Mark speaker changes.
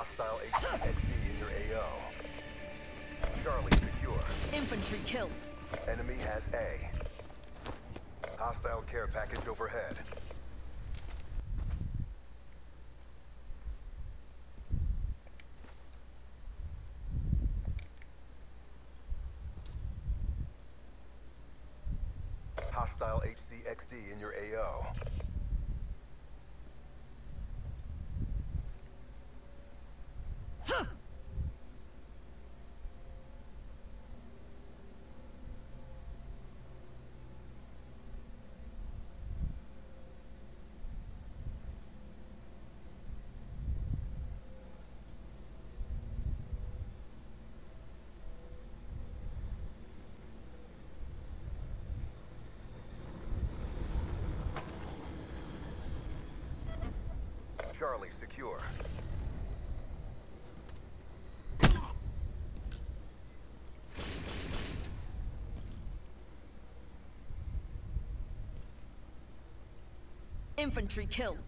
Speaker 1: Hostile HCXD in your AO. Charlie secure.
Speaker 2: Infantry kill.
Speaker 1: Enemy has A. Hostile care package overhead. Hostile HCXD in your AO. Charlie secure.
Speaker 2: Infantry kill.